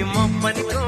भुभु